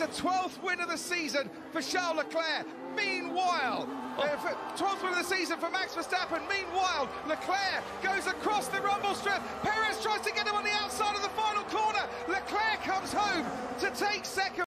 It's a 12th win of the season for Charles Leclerc. Meanwhile, uh, oh. uh, 12th win of the season for Max Verstappen. Meanwhile, Leclerc goes across the rumble strip. Perez tries to get him on the outside of the final corner. Leclerc comes home to take second.